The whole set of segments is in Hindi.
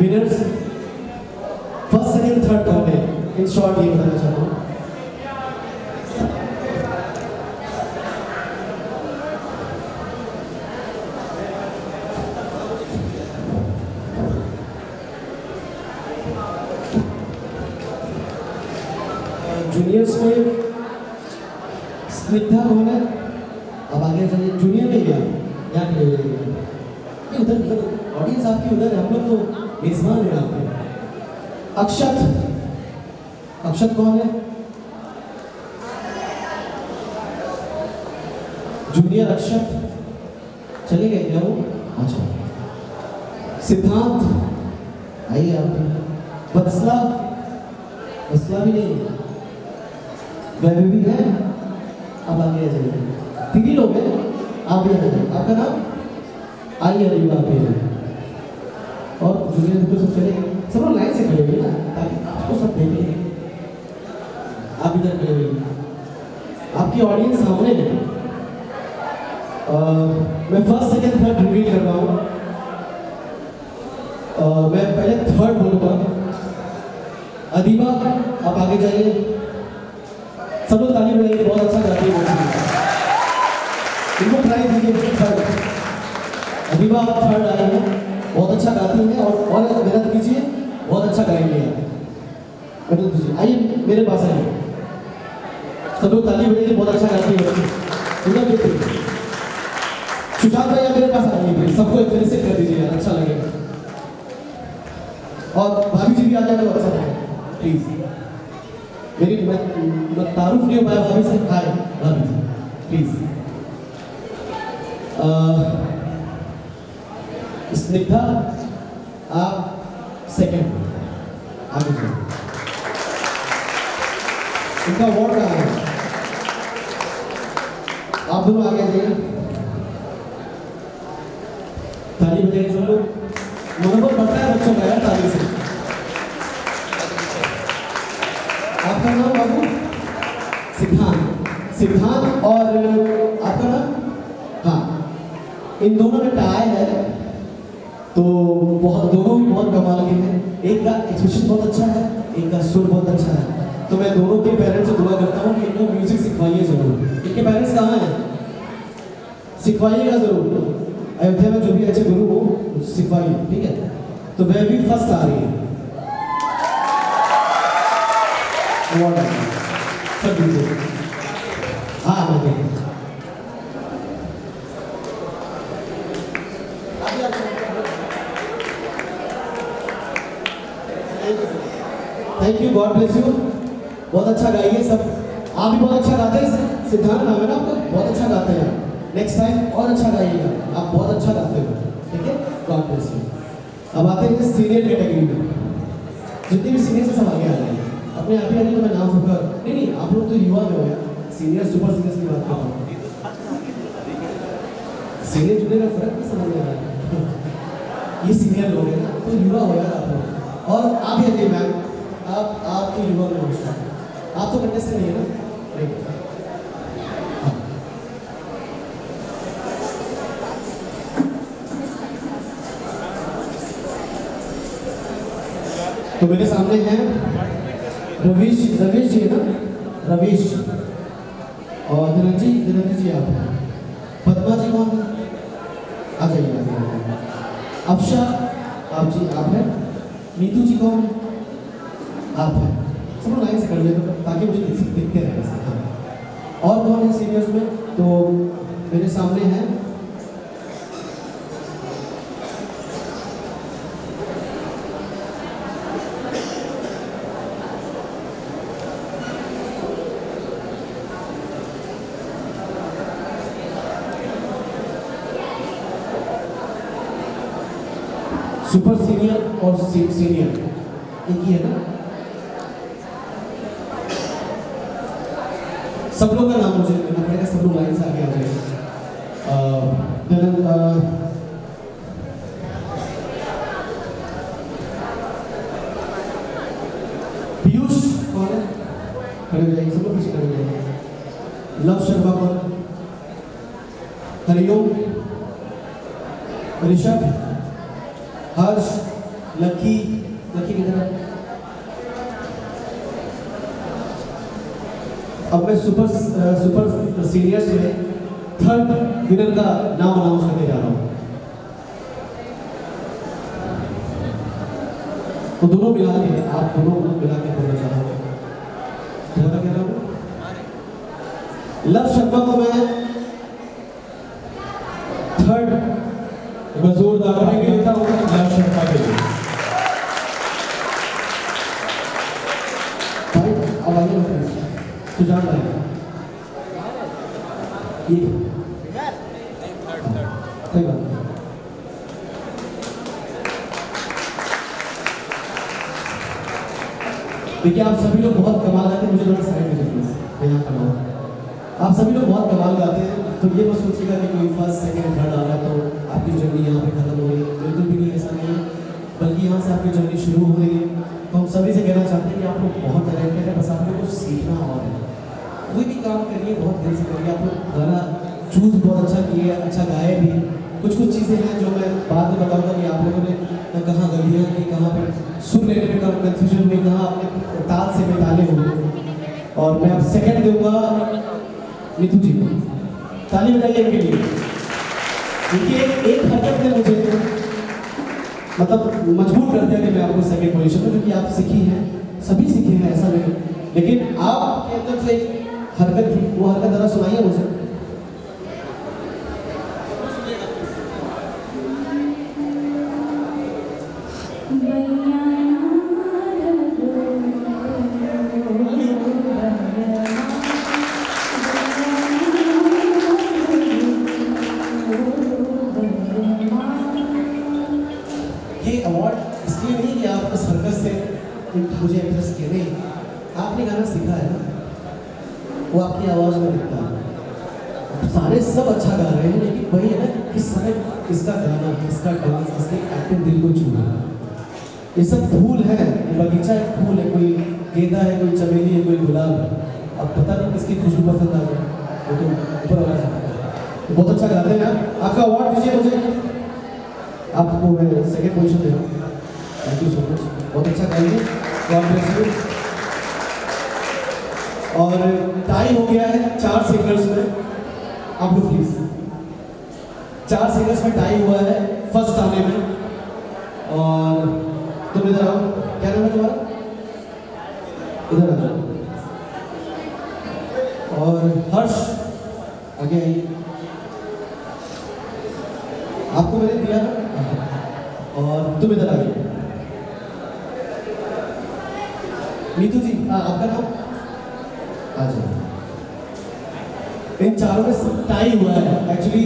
विनर्स फ़र्स्ट सेकंड थर्ड कौन है। इन शॉर्ट ये बताना चाहता हूँ जूनियर्स में स्निग्धा कौन है? अब आगे चलिए जूनियर में गया या उधर उधर ऑडियंस आपकी उधर, हम लोग तो मेजबान है आपके। अक्षत। अक्षत कौन है? जूनियर अक्षत। चले गए क्या वो? अच्छा सिद्धांत। आइए आप। बत्सला बत्सला भी नहीं वह भी है। अब आगे आ जाइए। तीन लोग हैं। आप भी आ जाइए। आपका नाम? आइए अभी आप भी और तो सब चले सब लोग लाइन से खड़े हुए ना ताकि आपको सब देख लें आप इधर खड़े हुए आपकी ऑडियंस सामने है मैं फ़र्स्ट सेकंड थर्ड रिवील कर रहा हूँ मैं पहले थर्ड बोलूँगा अदीबा आप आगे जाइए सब लोग ताली बजाइए बहुत अच्छा गाती है इनको प्राइज दीजिए थर्ड अदीबा आप थर्ड आए हैं बहुत अच्छा गाती हैं और और मेहनत कीजिए, बहुत अच्छा गाएँगे। मेहनत कीजिए। आइए, मेरे पास आइए। सब लोग ताली बजाइए, बहुत अच्छा गाती है। सुशांत आप मेरे पास आइए प्लीज़ सबको एक तरह से कर दीजिए अच्छा लगेगा और भाभी जी भी आ जाए तो अच्छा लगेगा प्लीज़ मेरी, मैं तारुफ नहीं हो पाया भाभी से। हाय भाभी जी। प्लीज़ स्निग्धा, आप सेकंड आगे इनका अवार्ड कहाँ है? आप दोनों आगे जाइए ताली बजाइए सब लोग। मनोबल बढ़ता है बच्चों का यार ताली से। आपका नाम बाबू? सिद्धांत। सिद्धांत और आपका नाम? हाँ। इन दोनों में टाई है मैं दोनों के पेरेंट्स से दुआ करता हूँ कि इनको म्यूज़िक सिखवाइए ज़रूर। इनके पेरेंट्स कहाँ हैं? सिखवाइएगा ज़रूर। अयोध्या में जो भी अच्छे गुरु हो, सिखवाइए, ठीक है? तो वह भी फ़र्स्ट आ रही है। दीजिए हाँ। आगे thank you God bless you बहुत अच्छा गाइए सब। आप भी बहुत अच्छा गाते हैं। सिद्धांत नाम है ना आपका? बहुत अच्छा गाते हैं। नेक्स्ट टाइम और अच्छा गाइएगा। आप बहुत अच्छा गाते हो। ठीक है? गॉड ब्लेस यू अब आते हैं सीनियर कैटेगरी में। जितने भी सीनियर से सब आगे आ रहे हैं। अपने आप ही आगे तो मैं नाम सुनकर नहीं नहीं, आप लोग तो युवा में हो यार सीनियर सुपर सीनियर्स की बात कर। हूँ सीनियर जूनियर का फ़र्क नहीं समझ में आ रहा है। ये सीनियर लोग हैं ना तो युवा हो यार आप लोग। और आप ही मैम आप आपके युवा में हो। आप तो कंटेस्ट से नहीं है ना? नहीं तो मेरे सामने हैं रवीश रवीश जी है ना? रवीश। और धनंजय धनंजय जी आप हैं। पद्मा जी कौन आ जाइए। अफशा, आप जी आप हैं। नीतू जी कौन है? आप हैं। सब लोग लाइन से कर तो ताकि मुझे दिख दिखते रहे हाँ। और कौन है सीनियर्स में? तो मेरे सामने हैं। सुपर सीनियर और सीनियर एक ही है ना सब लोग का नाम मुझे लेना पड़ेगा सब लोग लाइन से आगे आ जाएँगे पीयूष कौन है खड़े हो जाइए सब लोग पीछे खड़े हो जाइए लव शर्मा कौन हरिओम ऋषभ हर्ष लकी लकी किधर है? अब मैं सुपर सुपर सीनियर्स में थर्ड विनर का नाम अनाउंस करने जा रहा हूँ तो दोनों मिला के, आप दोनों मिला के बोलना चाह रहा हूँ। लव शर्मा को मैं थर्ड जोरदार देखिए, आप सभी लोग बहुत कमाल गाते हैं, मुझे थोड़ा साइड में यहाँ हूँ। आप सभी लोग बहुत कमाल गाते हैं तो ये मत सोचिएगा कि कोई फ़र्स्ट, सेकेंड, थर्ड आ रहा तो आपकी जर्नी यहाँ पे खत्म हो रही है। बिल्कुल भी नहीं, ऐसा नहीं है। बल्कि यहाँ से आपकी जर्नी शुरू हो रही है। तो हम सभी से कहना चाहते हैं कि आप लोग बहुत टैलेंटेड है, बस आपको कुछ सीखना और है। कोई भी काम करिए, बहुत दिल से करिए। आप लोग गाना चूज़ बहुत अच्छा किए अच्छा गाए भी। कुछ कुछ चीज़ें हैं जो मैं बाद में बताऊँगा कि आप लोगों ने कहाँ गलतियाँ की कहाँ पे सुन लेने में कहाँ कंफ्यूजन हुई कहाँ, आपने ताल से बेताले हो और मैं अब सेकंड दूँगा नीतू जी को। ताली बजाइए इनके लिए। क्योंकि एक एक हरकत ने मुझे मतलब मजबूर कर दिया कि मैं आपको सेकंड पोजीशन में क्योंकि आप सीखी हैं, सभी सीखे हैं, ऐसा नहीं। लेकिन आपके अंदर से हरकत थी, वो हरकत जरा सुनाइए मुझे। सारे सब अच्छा गा रहे हैं, लेकिन वही है ना किस समय किसका गाना, किसका डांस किसकी एक्टिंग दिल को छू रहा है। ये सब फूल है बगीचा एक फूल है, कोई गेंदा है, कोई चमेली है, कोई गुलाब है। अब पता नहीं किसकी खुशबू पसंद आ जाए वो तो ऊपर वाला तो बहुत अच्छा गाते हैं आप आपका अवार्ड दीजिए मुझे। आपको मैं सेकंड पोजीशन दे रहा हूँ। थैंक यू सो मच बहुत अच्छा गाइए। और टाई हो गया है चार सिंगर्स में। आप लोग प्लीज़ चार सिंगर्स में टाई हुआ है फ़र्स्ट आने में। और तुम इधर आओ। क्या नाम है तुम्हारा? इधर आ जाओ। और हर्ष, आगे आइए। आपको मैंने दिया और तुम इधर आ गए नीतू जी इन चारों में सब टाई हुआ है। एक्चुअली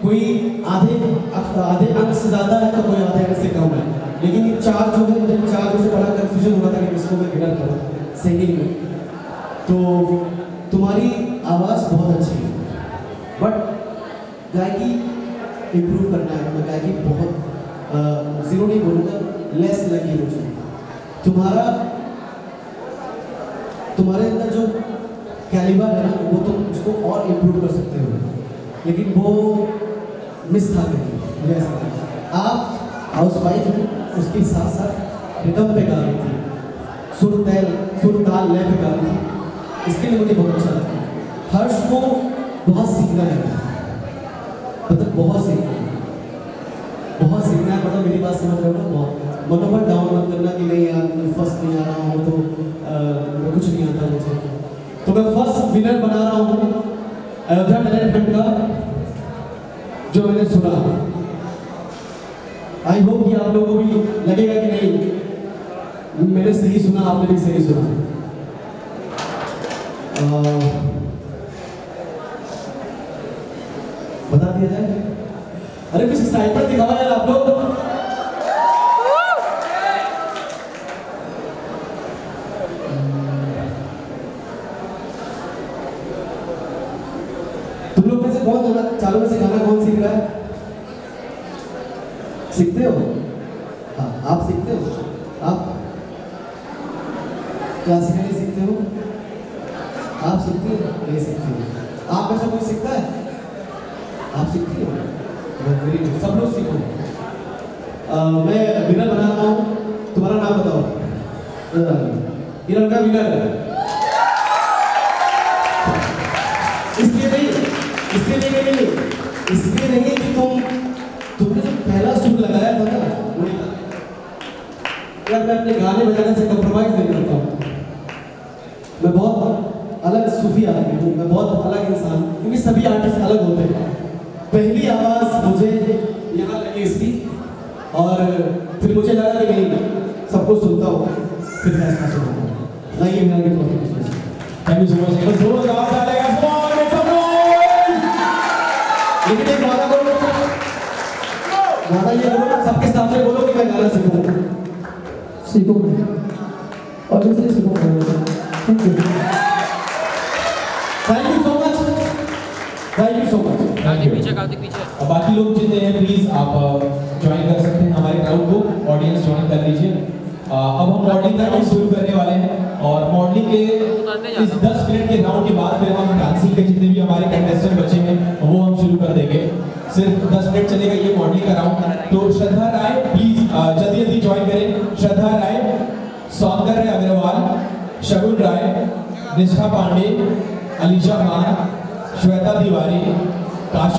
कोई आधे आधे अंक से ज़्यादा है तो कोई आधे अंक से कम है। लेकिन चार जो है मुझे चार से बड़ा कंफ्यूजन हुआ था कि किसको मैं विनर करूँ सिंगिंग में। तो तुम्हारी आवाज़ बहुत अच्छी है। बट गायकी इम्प्रूव करना है। मैं गायकी बहुत ज़ीरो नहीं बोलूँगा लेस लगी मुझे। तुम्हारा, तुम्हारे अंदर जो कैलिबर है वो तुम उसको और इम्प्रूव कर सकते हो। लेकिन वो मिस था मुझे ऐसा लगता है। आप हाउस वाइफ हैं, उसके साथ साथ रिदम पे गा रही थी, सुर तैल, सुर ताल लय पे गा रही थी। इसके लिए मुझे बहुत अच्छा लगता हर्ष को बहुत सीखना है। मतलब बहुत सीखना है। बहुत सीखना है मतलब मेरी बात समझ रहे हो ना? बहुत। मनोबल डाउन मत करना कि नहीं यार फ़र्स्ट नहीं आ रहा हूँ तो मैं कुछ नहीं आता मुझे। मैं फ़र्स्ट विनर बना रहा हूँ अयोध्या टैलेंट का जो मैंने सुना। आई होप कि आप लोगों को भी लगेगा कि नहीं। मैंने सही सुना आपने भी सही सुना। अ, बता दिया जाए। अरे कुछ एक्साइटमेंट दिखाओ यार आप लोग। तुम लोग में से कौन गाना चारों में से गाना कौन सीख रहा है? सीखते हो? हाँ आप सीखते हो? आप? क्लासिकली सीखते हो आप सीखते हो? नहीं सीखते हो। आप में से कोई सीखता है? आप सीखते हो? वेरी गुड सब लोग सीखो। मैं विनर बना रहा हूँ। ये लड़का विनर है। इसलिए नहीं है कि तुम तुमने जो पहला सुर लगाया था ना यार मैं अपने गाने बजाने से कंप्रोमाइज नहीं करता हूँ। मैं बहुत अलग सूफी आदमी हूँ मैं बहुत अलग इंसान हूँ क्योंकि सभी आर्टिस्ट अलग होते हैं। पहली आवाज़ मुझे यहाँ लगी इसकी और फिर मुझे लगा कि नहीं सबको सुनता हूँ फिर फैसला सुना लाइए मेरा गीत trophy thank you so much जोरदार वादा ये ना सबके सामने बोलो कि मैं गाना सीखूँगा सीखूँगा obviously सीखूँगा thank you thank you so much thank you so much thank you पीछे कार्तिक पीछे। बाकी लोग जितने हैं प्लीज़ आप ज्वाइन कर सकते हैं हमारे क्राउड को। ऑडियंस ज्वाइन कर लीजिए। अब हम मॉडलिंग का शुरू करने वाले हैं। और मॉडलिंग के इस 10 मिनट के राउंड के बाद फिर हम डांसिंग के जितने भी हमारे कंटेस्टेंट बचे हैं वो हम शुरू कर देंगे सिर्फ़ 10 मिनट चलेगा ये मॉडलिंग का राउंड तो श्रद्धा राय प्लीज़ जल्दी जल्दी ज्वाइन करें श्रद्धा राय सौंदर्य अग्रवाल शगुन राय निष्ठा पांडे अलीशा खान श्वेता तिवारी काश